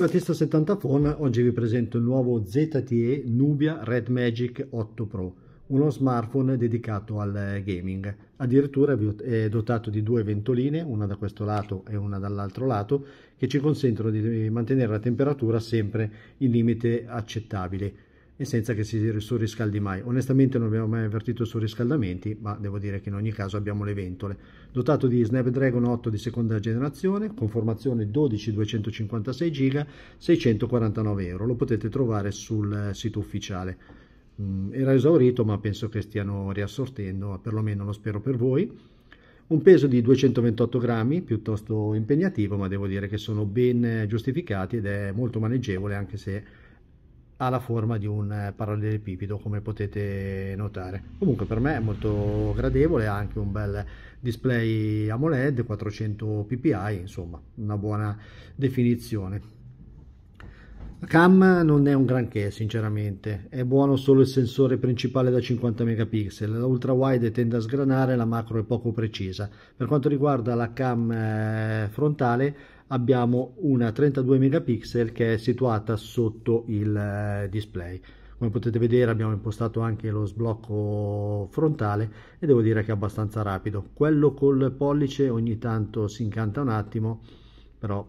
Battista 70 Phone, oggi vi presento il nuovo ZTE Nubia Red Magic 8 Pro, uno smartphone dedicato al gaming. Addirittura è dotato di due ventoline, una da questo lato e una dall'altro lato, che ci consentono di mantenere la temperatura sempre in limite accettabile e senza che si surriscaldi mai. Onestamente non abbiamo mai avvertito surriscaldamenti, ma devo dire che in ogni caso abbiamo le ventole. Dotato di Snapdragon 8 di seconda generazione, con formazione 12 256 GB, 649 euro. Lo potete trovare sul sito ufficiale. Mm, era esaurito, ma penso che stiano riassortendo, perlomeno lo spero per voi. Un peso di 228 grammi, piuttosto impegnativo, ma devo dire che sono ben giustificati ed è molto maneggevole, anche se ha la forma di un eh, parallelepipedo come potete notare. Comunque per me è molto gradevole ha anche un bel display AMOLED 400 ppi insomma una buona definizione. La cam non è un granché sinceramente, è buono solo il sensore principale da 50 megapixel, la ultra wide tende a sgranare, la macro è poco precisa. Per quanto riguarda la cam eh, frontale abbiamo una 32 megapixel che è situata sotto il eh, display. Come potete vedere abbiamo impostato anche lo sblocco frontale e devo dire che è abbastanza rapido. Quello col pollice ogni tanto si incanta un attimo, però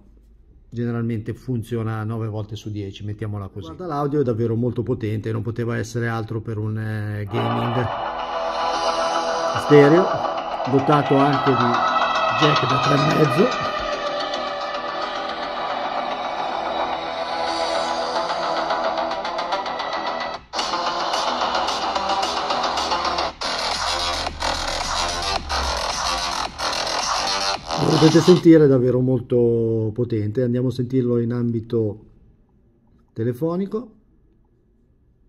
generalmente funziona 9 volte su 10, mettiamola così. Guarda l'audio è davvero molto potente, non poteva essere altro per un eh, gaming stereo, dotato anche di jack da 3,5 potete sentire è davvero molto potente. Andiamo a sentirlo in ambito telefonico.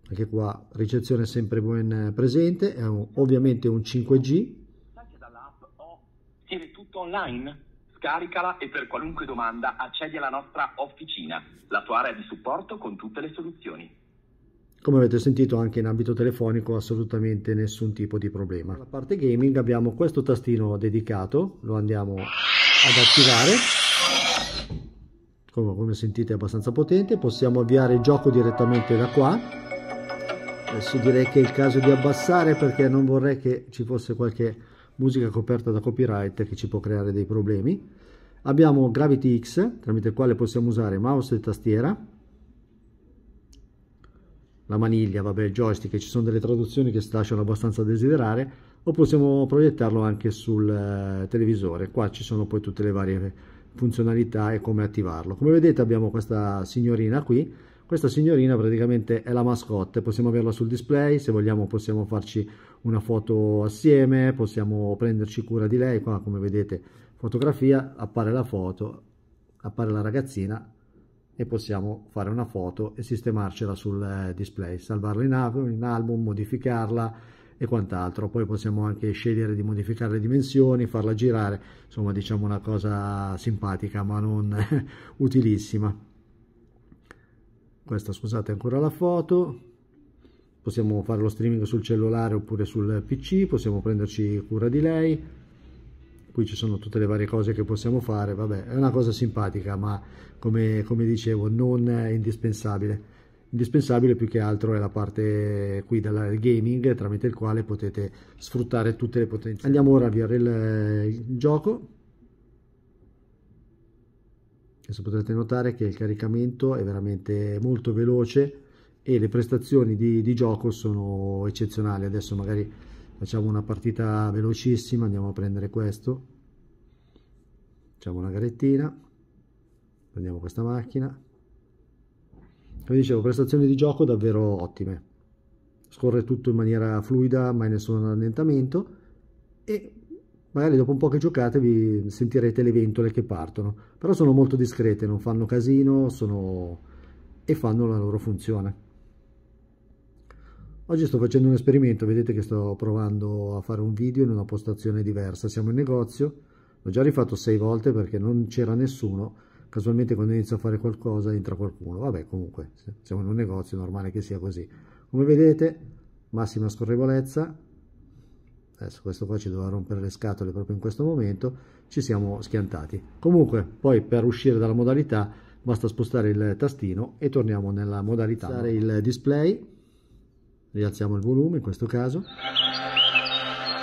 Anche qua ricezione sempre ben presente. È un, ovviamente un 5G tiene tutto online? Scaricala e per qualunque domanda accedi alla nostra officina. La tua area di supporto con tutte le soluzioni. Come avete sentito anche in ambito telefonico assolutamente nessun tipo di problema. La parte gaming abbiamo questo tastino dedicato, lo andiamo ad attivare. Come, sentite è abbastanza potente. Possiamo avviare il gioco direttamente da qua. Adesso direi che è il caso di abbassare perché non vorrei che ci fosse qualche musica coperta da copyright che ci può creare dei problemi. Abbiamo Gravity X tramite il quale possiamo usare mouse e tastiera. La maniglia, vabbè, il joystick, ci sono delle traduzioni che lasciano abbastanza a desiderare, o possiamo proiettarlo anche sul eh, televisore. Qua ci sono poi tutte le varie funzionalità e come attivarlo. Come vedete abbiamo questa signorina qui, questa signorina praticamente è la mascotte, possiamo averla sul display, se vogliamo possiamo farci una foto assieme, possiamo prenderci cura di lei, qua come vedete fotografia, appare la foto, appare la ragazzina e possiamo fare una foto e sistemarcela sul eh, display, salvarla in, in album, modificarla, e quant'altro. Poi possiamo anche scegliere di modificare le dimensioni, farla girare, insomma diciamo una cosa simpatica ma non utilissima. Questa scusate ancora la foto, possiamo fare lo streaming sul cellulare oppure sul PC, possiamo prenderci cura di lei, qui ci sono tutte le varie cose che possiamo fare, vabbè è una cosa simpatica ma come, come dicevo non indispensabile indispensabile più che altro è la parte qui del gaming tramite il quale potete sfruttare tutte le potenze. Andiamo ora a avviare il, il gioco. Adesso potrete notare che il caricamento è veramente molto veloce e le prestazioni di, di gioco sono eccezionali. Adesso magari facciamo una partita velocissima, andiamo a prendere questo. Facciamo una garettina, prendiamo questa macchina come dicevo prestazioni di gioco davvero ottime. Scorre tutto in maniera fluida mai nessun rallentamento. E magari dopo un po' che giocate vi sentirete le ventole che partono. Però sono molto discrete non fanno casino sono... e fanno la loro funzione. Oggi sto facendo un esperimento vedete che sto provando a fare un video in una postazione diversa. Siamo in negozio l'ho già rifatto sei volte perché non c'era nessuno casualmente quando inizio a fare qualcosa entra qualcuno. Vabbè comunque siamo in un negozio è normale che sia così. Come vedete massima scorrevolezza. Adesso questo qua ci doveva rompere le scatole proprio in questo momento. Ci siamo schiantati. Comunque poi per uscire dalla modalità basta spostare il tastino e torniamo nella modalità. Usare il display. Rialziamo il volume in questo caso.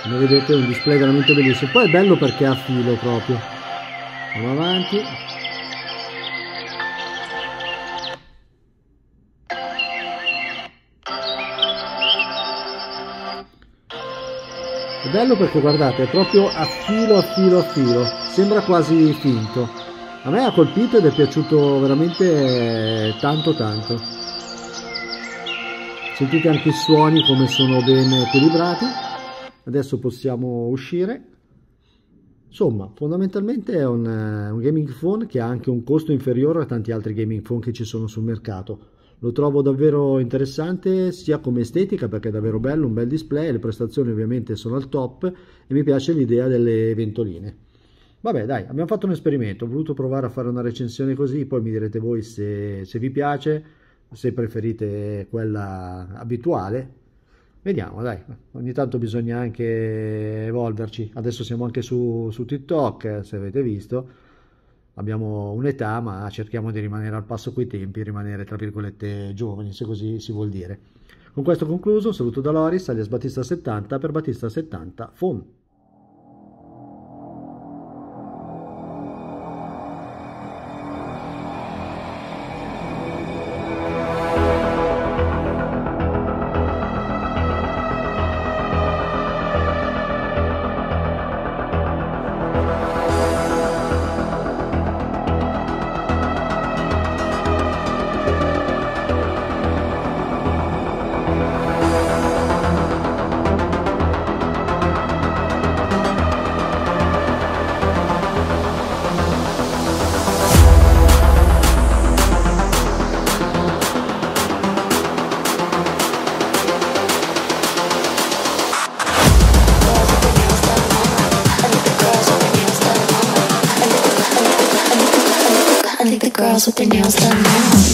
Come vedete è un display veramente bellissimo. Poi è bello perché ha filo proprio. Andiamo avanti è bello perché guardate è proprio a filo a filo a filo. Sembra quasi finto. A me ha colpito ed è piaciuto veramente tanto tanto. Sentite anche i suoni come sono ben equilibrati. Adesso possiamo uscire. Insomma fondamentalmente è un, eh, un, gaming phone che ha anche un costo inferiore a tanti altri gaming phone che ci sono sul mercato lo trovo davvero interessante sia come estetica perché è davvero bello un bel display le prestazioni ovviamente sono al top e mi piace l'idea delle ventoline vabbè dai abbiamo fatto un esperimento ho voluto provare a fare una recensione così poi mi direte voi se, se vi piace se preferite quella abituale Vediamo, dai, ogni tanto bisogna anche evolverci. Adesso siamo anche su, su TikTok, se avete visto. Abbiamo un'età, ma cerchiamo di rimanere al passo coi tempi, rimanere tra virgolette giovani, se così si vuol dire. Con questo concluso, un saluto da Loris, alias Battista 70 per Battista 70 with their nails done now.